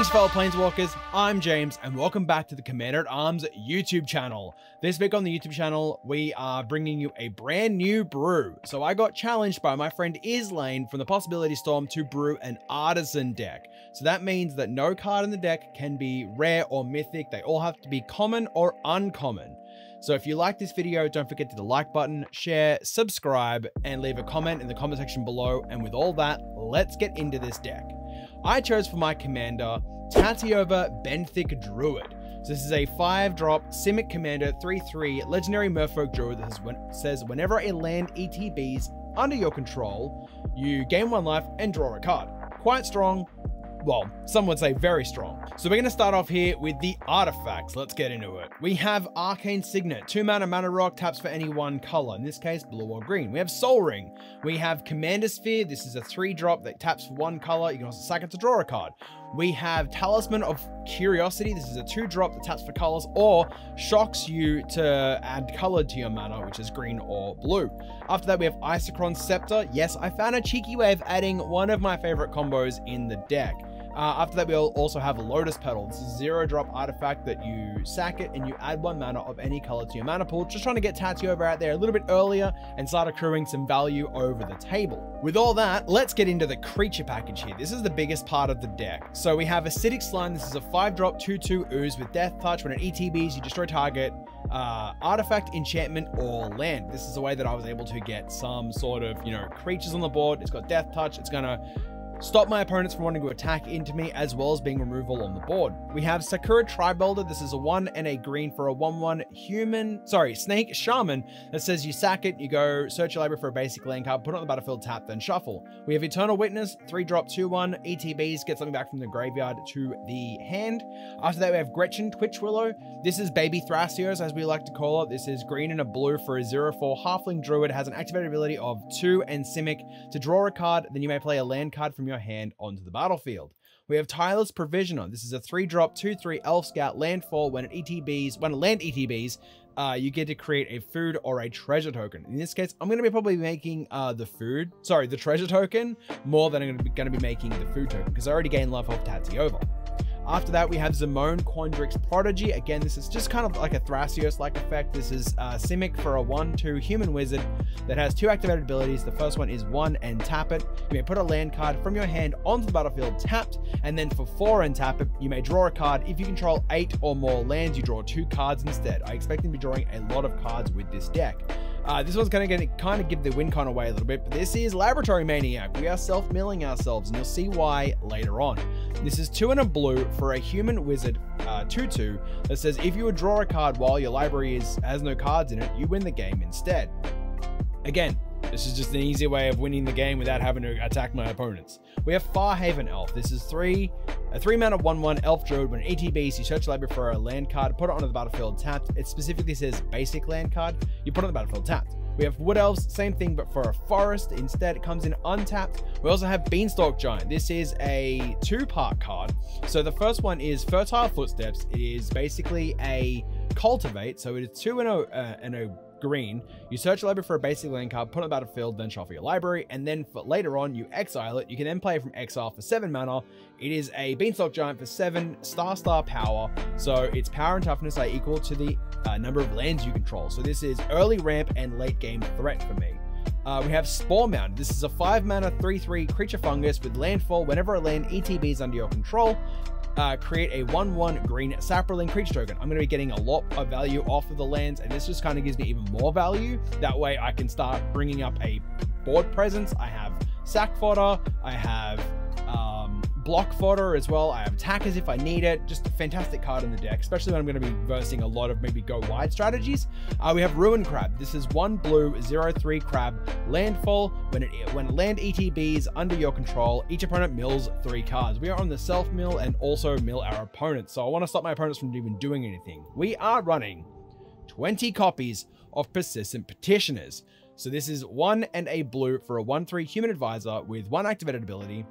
Greetings, fellow Planeswalkers. I'm James, and welcome back to the Commander at Arms YouTube channel. This week on the YouTube channel, we are bringing you a brand new brew. So I got challenged by my friend Izlain from the Possibility Storm to brew an Artisan deck. So that means that no card in the deck can be rare or mythic. They all have to be common or uncommon. So if you like this video, don't forget to the like button, share, subscribe, and leave a comment in the comment section below. And with all that, let's get into this deck. I chose for my commander Tatyova Benthic Druid. So this is a 5-drop Simic Commander 3-3 Legendary Merfolk Druid that says whenever a land ETBs under your control, you gain one life and draw a card. Quite strong, well, some would say very strong. So we're to start off here with the artifacts. Let's get into it. We have Arcane Signet, 2 mana mana rock, taps for any one color, in this case blue or green. We have Soul Ring. We have Commander Sphere, this is a 3 drop that taps for one color, you can also sack it to draw a card. We have Talisman of Curiosity, this is a 2 drop that taps for colors or shocks you to add color to your mana, which is green or blue. After that we have Isochron Scepter. Yes, I found a cheeky way of adding one of my favorite combos in the deck. Uh, after that, we'll also have a Lotus Petal. This is a zero drop artifact that you sack it and you add one mana of any color to your mana pool. Just trying to get Tatyova out there a little bit earlier and start accruing some value over the table. With all that, let's get into the creature package here. This is the biggest part of the deck. So we have Acidic Slime. This is a 5 drop 2 2 ooze with Death Touch. When it ETBs, you destroy target uh, artifact, enchantment, or land. This is a way that I was able to get some sort of, you know, creatures on the board. It's got Death Touch. It's going to stop my opponents from wanting to attack into me as well as being removal on the board. We have Sakura Tribe Elder. This is a 1 and a green for a 1-1 human, sorry, Snake Shaman that says you sack it, you go search your library for a basic land card, put it on the battlefield, tap, then shuffle. We have Eternal Witness, 3 drop 2-1, ETBs, get something back from the graveyard to the hand. After that we have Gretchen Titchwillow. This is Baby Thrasios as we like to call it. This is green and a blue for a 0-4 Halfling Druid, has an activated ability of 2 and Simic. To draw a card, then you may play a land card from your hand onto the battlefield. We have Tireless Provisioner. This is a 3-drop, 2-3 Elf Scout landfall. When it ETBs, when it land ETBs, uh, you get to create a food or a treasure token. In this case, I'm going to be probably making uh, the food, sorry, the treasure token, more than I'm going to be making the food token, because I already gained life off Tatyova. After that, we have Zimone Quandrix Prodigy. Again, this is just kind of like a Thrasios-like effect. This is uh, Simic for a 1-2 human wizard that has two activated abilities. The first one is 1 and tap it. You may put a land card from your hand onto the battlefield tapped, and then for 4 and tap it, you may draw a card. If you control 8 or more lands, you draw 2 cards instead. I expect to be drawing a lot of cards with this deck. Uh, this one's going to kind of give the win con away a little bit, but this is Laboratory Maniac. We are self-milling ourselves, and you'll see why later on. This is two and a blue for a human wizard 2-2 uh, that says if you would draw a card while your library is has no cards in it, you win the game instead. Again, this is just an easy way of winning the game without having to attack my opponents. We have Farhaven Elf. This is three, a three mana 1 1 Elf Druid. When ETBs, you search library for a land card, put it onto the battlefield tapped. It specifically says basic land card. You put it on the battlefield tapped. We have Wood Elves, same thing, but for a forest. Instead, it comes in untapped. We also have Beanstalk Giant. This is a two-part card. So the first one is Fertile Footsteps. It is basically a cultivate. So it is two and a, uh, and a green. You search a library for a basic land card, put it on the battlefield, then shuffle your library, and then for later on, you exile it. You can then play it from exile for 7 mana. It is a Beanstalk Giant for 7 star star power, so its power and toughness are equal to the uh, number of lands you control. So this is early ramp and late game threat for me. Uh, we have Sporemound. This is a 5 mana 3 3 creature fungus with landfall. Whenever a land ETB is under your control, uh, create a 1-1 green Saproling creature token. I'm going to be getting a lot of value off of the lands, and this just kind of gives me even more value. That way I can start bringing up a board presence. I have sack fodder, I have block fodder as well. I have attackers if I need it. Just a fantastic card in the deck, especially when I'm going to be versing a lot of maybe go wide strategies. Uh, we have Ruin Crab. This is one blue, zero three crab, landfall. When it when land ETBs under your control, each opponent mills three cards. We are on the self mill and also mill our opponents. So I want to stop my opponents from even doing anything. We are running 20 copies of Persistent Petitioners. So this is one and a blue for a 1-3 human advisor with one activated ability,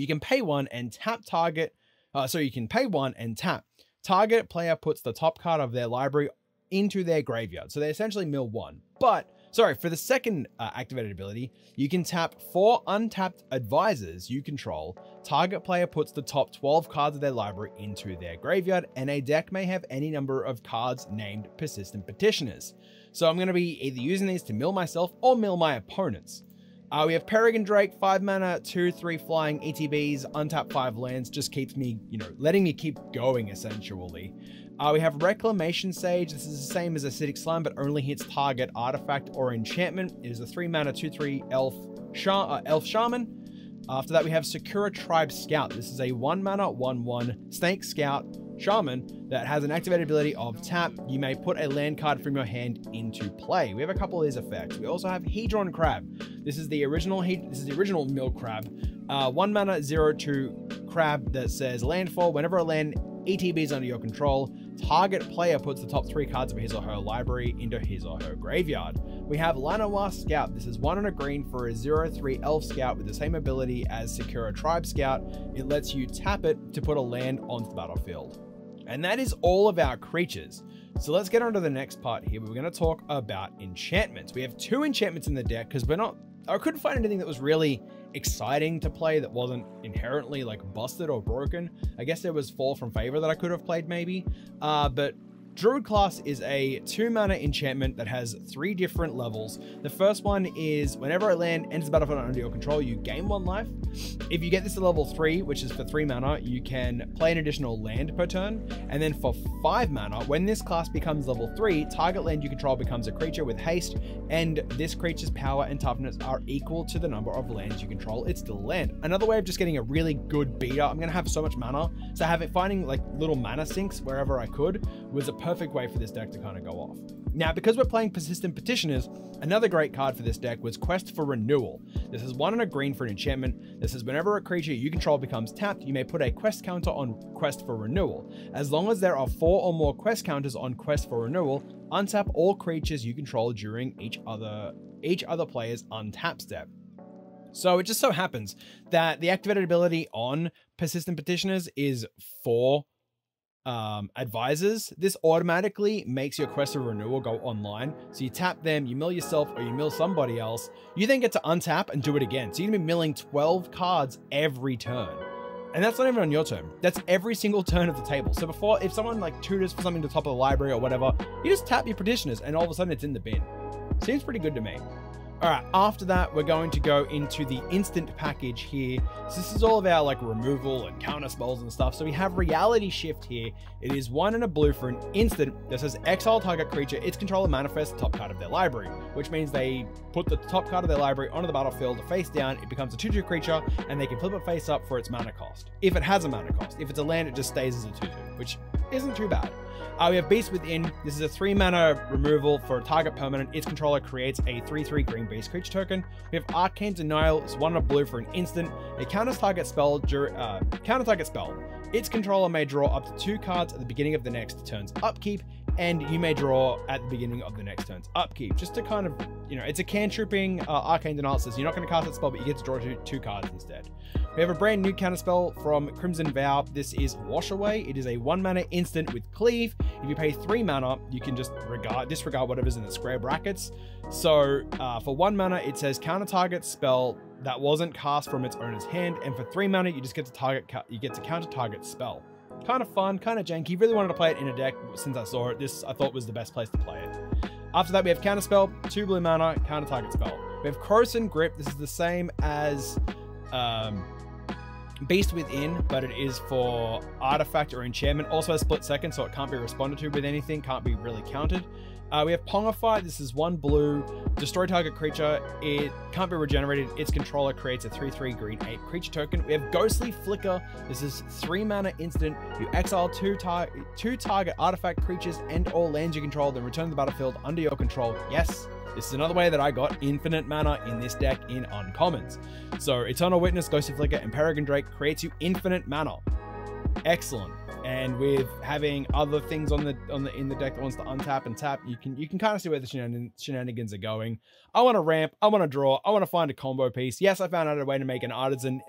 you can pay one and tap target. Uh, so you can pay one and tap. Target player puts the top card of their library into their graveyard. So they essentially mill one. But Sorry, for the second uh, activated ability, you can tap four untapped advisors you control. Target player puts the top 12 cards of their library into their graveyard, and a deck may have any number of cards named Persistent Petitioners. So I'm going to be either using these to mill myself or mill my opponents. Uh, we have Peregrine Drake, 5 mana, 2, 3 flying ETBs, untap 5 lands, just keeps me, you know, letting me keep going essentially. Uh, we have Reclamation Sage. This is the same as Acidic Slime, but only hits target artifact or enchantment. It is a 3 mana, 2 3 elf, uh, elf shaman. After that, we have Sakura Tribe Scout. This is a 1 mana, 1 1 Snake Scout Shaman that has an activated ability of tap. You may put a land card from your hand into play. We have a couple of these effects. We also have Hedron Crab. This is the original. This is the original Mill Crab. Uh, one mana, zero two crab that says landfall. Whenever a land ETB is under your control, target player puts the top three cards of his or her library into his or her graveyard. We have Llanowar Scout. This is one on a green for a 0-3 Elf Scout with the same ability as Sakura Tribe Scout. It lets you tap it to put a land onto the battlefield. And that is all of our creatures. So let's get on to the next part here. We're going to talk about enchantments. We have two enchantments in the deck because we're not... I couldn't find anything that was really exciting to play that wasn't inherently like busted or broken. I guess there was Fall from Favor that I could have played maybe. Uh, but Druid class is a two mana enchantment that has three different levels. The first one is whenever a land enters the battlefield under your control, you gain one life. If you get this to level three, which is for three mana, you can play an additional land per turn. And then for five mana, when this class becomes level three, target land you control becomes a creature with haste, and this creature's power and toughness are equal to the number of lands you control. It's still land. Another way of just getting a really good beater. I'm gonna have so much mana, so having finding like little mana sinks wherever I could was a perfect way for this deck to kind of go off. Now, because we're playing Persistent Petitioners, another great card for this deck was Quest for Renewal. This is one and a green for an enchantment. This is whenever a creature you control becomes tapped, you may put a quest counter on Quest for Renewal. As long as there are four or more quest counters on Quest for Renewal, untap all creatures you control during each other each other player's untap step. So it just so happens that the activated ability on Persistent Petitioners is four um, advisors, this automatically makes your quest of renewal go online. So you tap them, you mill yourself, or you mill somebody else. You then get to untap and do it again. So you're gonna be milling 12 cards every turn. And that's not even on your turn. That's every single turn of the table. So before, if someone like tutors for something to the top of the library or whatever, you just tap your petitioners and all of a sudden it's in the bin. Seems pretty good to me. All right, after that, we're going to go into the instant package here. So this is all of our like removal and counter spells and stuff. So we have reality shift here. It is one and a blue for an instant that says exile target creature, its controller manifests top card of their library, which means they put the top card of their library onto the battlefield face down. It becomes a 2 2 creature and they can flip it face up for its mana cost. If it has a mana cost. If it's a land, it just stays as a 2 2, which isn't too bad. Uh, we have Beast Within. This is a 3 mana removal for a target permanent. Its controller creates a 3 3 green beast creature token. We have Arcane Denial. It's 1 of blue for an instant. It counters target spell. Uh, counter target spell. Its controller may draw up to two cards at the beginning of the next turn's upkeep, and you may draw at the beginning of the next turn's upkeep. Just to kind of, you know, it's a cantripping uh, Arcane Denial. Says you're not going to cast that spell, but you get to draw two, two cards instead. We have a brand new counterspell from Crimson Vow. This is Wash Away. It is a one mana instant with Cleave. If you pay three mana, you can just regard disregard whatever's in the square brackets. So uh, for one mana, it says counter target spell that wasn't cast from its owner's hand, and for three mana, you just get to target you get to counter target spell. Kind of fun, kind of janky. Really wanted to play it in a deck since I saw it. This I thought was the best place to play it. After that, we have counter spell, two blue mana, counter target spell. We have Krosan Grip. This is the same as um, Beast Within, but it is for artifact or enchantment. Also a split second, so it can't be responded to with anything, can't be really counted. Uh, we have Pongify. This is one blue. Destroy target creature. It can't be regenerated. Its controller creates a 3-3 green 8 creature token. We have Ghostly Flicker. This is 3 mana instant. You exile two, tar two target artifact creatures and all lands you control, then return to the battlefield under your control. Yes, this is another way that I got infinite mana in this deck in uncommons. So Eternal Witness, Ghostly Flicker, and Peregrine Drake creates you infinite mana. Excellent. And with having other things on the on the in the deck that wants to untap and tap, you can you can kind of see where the shenan shenanigans are going. I want to ramp, I want to draw, I want to find a combo piece. Yes, I found out a way to make an artisan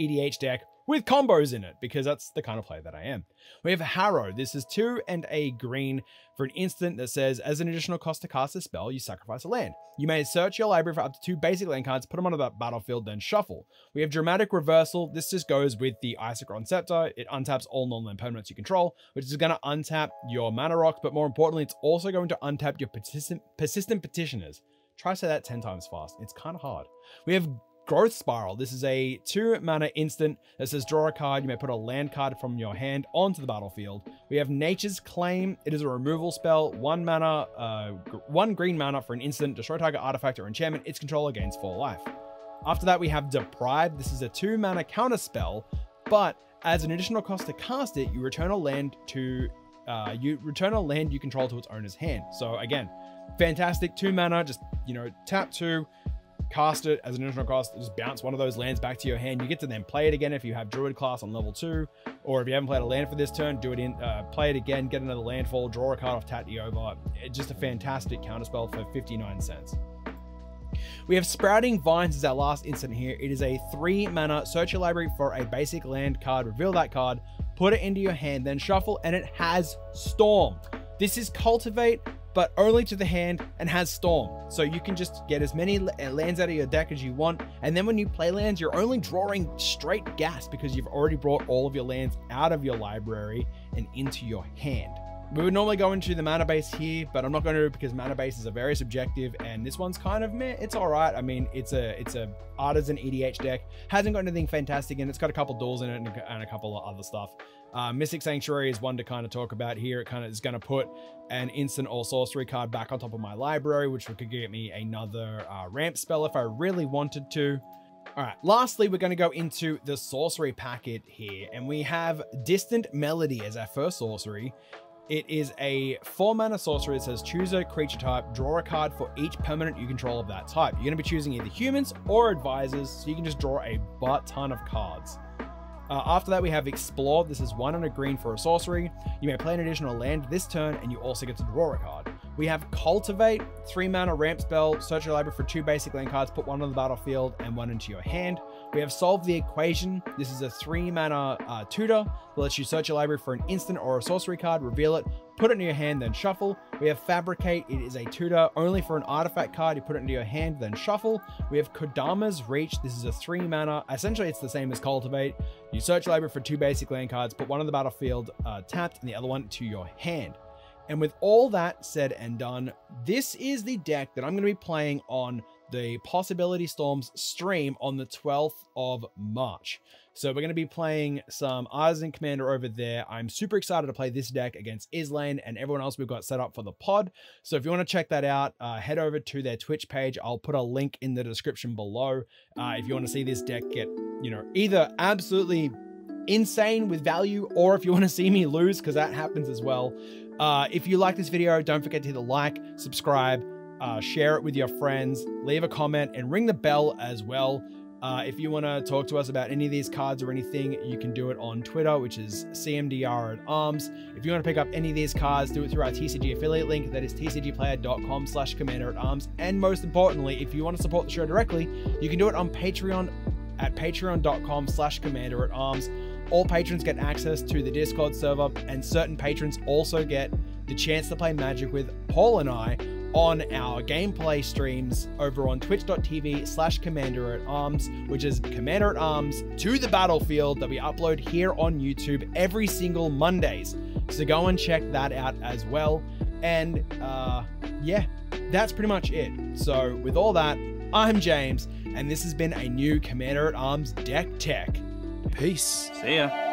EDH deck. With combos in it because that's the kind of player that I am. We have Harrow. This is two and a green for an instant that says, as an additional cost to cast a spell, you sacrifice a land. You may search your library for up to two basic land cards, put them onto the battlefield, then shuffle. We have Dramatic Reversal. This just goes with the Isochron Scepter. It untaps all non-land permanents you control, which is going to untap your mana rocks, but more importantly, it's also going to untap your persistent, persistent petitioners. Try to say that 10 times fast. It's kind of hard. We have Growth Spiral. This is a two mana instant that says draw a card. You may put a land card from your hand onto the battlefield. We have Nature's Claim. It is a removal spell. One mana, uh, one green mana for an instant. Destroy target artifact or enchantment. Its controller gains four life. After that, we have Deprived. This is a two mana counter spell, but as an additional cost to cast it, you return a land to uh, you return a land you control to its owner's hand. So again, fantastic two mana. Just you know, tap two, cast it as an additional cost, just bounce one of those lands back to your hand. You get to then play it again if you have Druid class on level two, or if you haven't played a land for this turn, do it in, uh, play it again, get another landfall, draw a card off Tatyova. It's just a fantastic counterspell for 59 cents. We have Sprouting Vines as our last instant here. It is a three mana search your library for a basic land card, reveal that card, put it into your hand, then shuffle, and it has Storm. This is Cultivate, but only to the hand and has Storm. So you can just get as many uh, lands out of your deck as you want. And then when you play lands, you're only drawing straight gas because you've already brought all of your lands out of your library and into your hand. We would normally go into the mana base here, but I'm not going to because mana bases are very subjective, and this one's kind of meh. It's all right. I mean, it's a it's a artisan EDH deck. Hasn't got anything fantastic in it. It's got a couple duals in it and a, and a couple of other stuff. Uh, Mystic Sanctuary is one to kind of talk about here. It kind of is going to put an instant or sorcery card back on top of my library, which could get me another uh, ramp spell if I really wanted to. All right, lastly, we're going to go into the sorcery packet here, and we have Distant Melody as our first sorcery. It is a four mana sorcery that says choose a creature type, draw a card for each permanent you control of that type. You're going to be choosing either humans or advisors, so you can just draw a butt ton of cards. Uh, after that, we have Explore. This is one on a green for a sorcery. You may play an additional land this turn, and you also get to draw a card. We have Cultivate, three mana ramp spell, search your library for two basic land cards, put one on the battlefield and one into your hand. We have solved the Equation. This is a three mana uh, tutor that lets you search your library for an instant or a sorcery card, reveal it, put it in your hand, then shuffle. We have Fabricate. It is a tutor only for an artifact card. You put it into your hand, then shuffle. We have Kodama's Reach. This is a three mana. Essentially, it's the same as Cultivate. You search your library for two basic land cards, put one on the battlefield uh, tapped, and the other one to your hand. And with all that said and done, this is the deck that I'm going to be playing on the Possibility Storms stream on the 12th of March. So we're going to be playing some Artisan Commander over there. I'm super excited to play this deck against Izlain and everyone else we've got set up for the pod. So if you want to check that out, uh, head over to their Twitch page. I'll put a link in the description below. Uh, if you want to see this deck get, you know, either absolutely insane with value or if you want to see me lose, because that happens as well. Uh, if you like this video, don't forget to hit the like, subscribe, uh, share it with your friends, leave a comment, and ring the bell as well. Uh, if you want to talk to us about any of these cards or anything, you can do it on Twitter, which is CMDR at arms. If you want to pick up any of these cards, do it through our TCG affiliate link. That is tcgplayer.com slash commander at arms. And most importantly, if you want to support the show directly, you can do it on Patreon at patreon.com slash commander at arms. All patrons get access to the Discord server, and certain patrons also get the chance to play Magic with Paul and I on our gameplay streams over on twitch.tv slash commander at arms, which is commander at arms to the battlefield that we upload here on YouTube every single Mondays. So go and check that out as well. And uh, yeah, that's pretty much it. So with all that, I'm James, and this has been a new Commander at Arms deck tech. Peace. See ya.